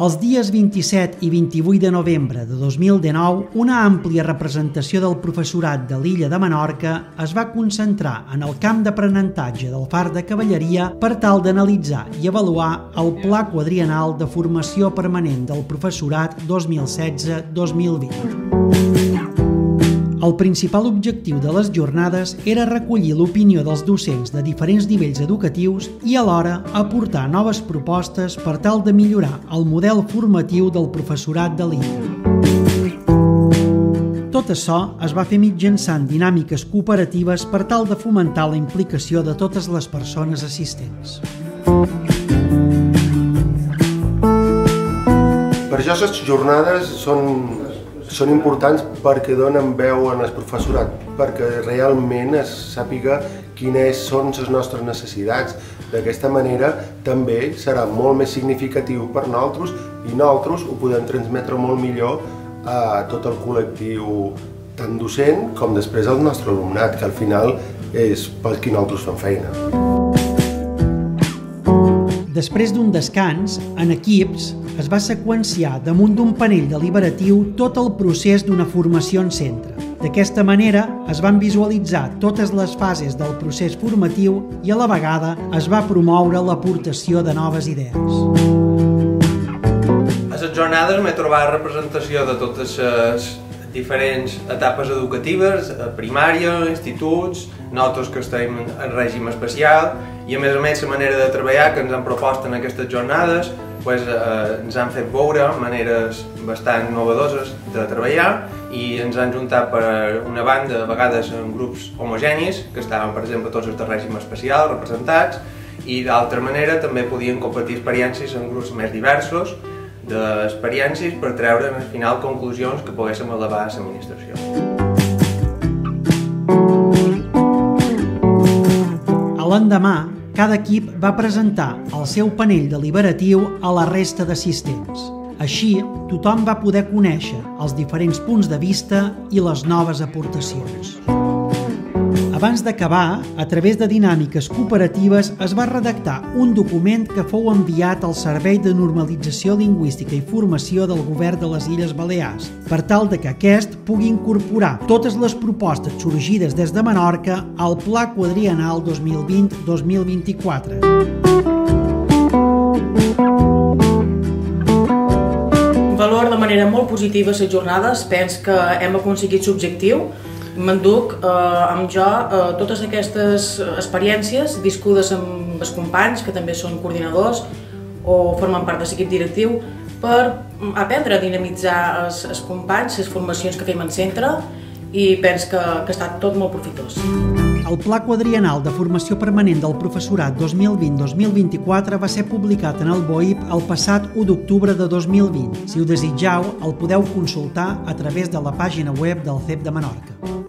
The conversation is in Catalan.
Els dies 27 i 28 de novembre de 2019, una àmplia representació del professorat de l'illa de Menorca es va concentrar en el camp d'aprenentatge del Far de Cavalleria per tal d'analitzar i avaluar el Pla Quadrienal de Formació Permanent del Professorat 2016-2020. El principal objectiu de les jornades era recollir l'opinió dels docents de diferents nivells educatius i alhora aportar noves propostes per tal de millorar el model formatiu del professorat de l'illa. Tot això es va fer mitjançant dinàmiques cooperatives per tal de fomentar la implicació de totes les persones assistents. Per això les jornades són són importants perquè donen veu en el professorat, perquè realment es sàpiga quines són les nostres necessitats. D'aquesta manera també serà molt més significatiu per nosaltres i nosaltres ho podem transmetre molt millor a tot el col·lectiu tant docent com després al nostre alumnat, que al final és pel qui nosaltres fem feina. Després d'un descans, en equips, es va seqüenciar damunt d'un panell deliberatiu tot el procés d'una formació en centre. D'aquesta manera es van visualitzar totes les fases del procés formatiu i a la vegada es va promoure l'aportació de noves idees. A les jornades m'he trobat representació de totes les diferents etapes educatives, primària, instituts, nosaltres que estem en règim especial i a més a més la manera de treballar que ens han propost en aquestes jornades pues, eh, ens han fet veure maneres bastant novedoses de treballar i ens han juntat per una banda, a vegades en grups homogenis, que estaven, per exemple, tots els de règim especial representats, i d'altra manera també podien compartir experiències en grups més diversos, d'experiències per treure al final conclusions que poguéssim elevar a l'administració. L'endemà, cada equip va presentar el seu panell deliberatiu a la resta d'assistents. Així, tothom va poder conèixer els diferents punts de vista i les noves aportacions. Abans d'acabar, a través de dinàmiques cooperatives es va redactar un document que fou enviat al Servei de Normalització Lingüística i Formació del Govern de les Illes Balears, per tal de que aquest pugui incorporar totes les propostes sorgides des de Menorca al Pla Quadrienal 2020-2024. valor de manera molt positiva les jornades, pens que hem aconseguit l'objectiu, m'enduc eh, amb jo eh, totes aquestes experiències viscudes amb els companys, que també són coordinadors o formen part de l'equip directiu, per aprendre a dinamitzar els, els companys, les formacions que fem en centre i penso que, que ha estat tot molt profitós. El Pla Quadrienal de Formació Permanent del Professorat 2020-2024 va ser publicat en el BOIP el passat 1 d'octubre de 2020. Si ho desitjau, el podeu consultar a través de la pàgina web del CEP de Menorca.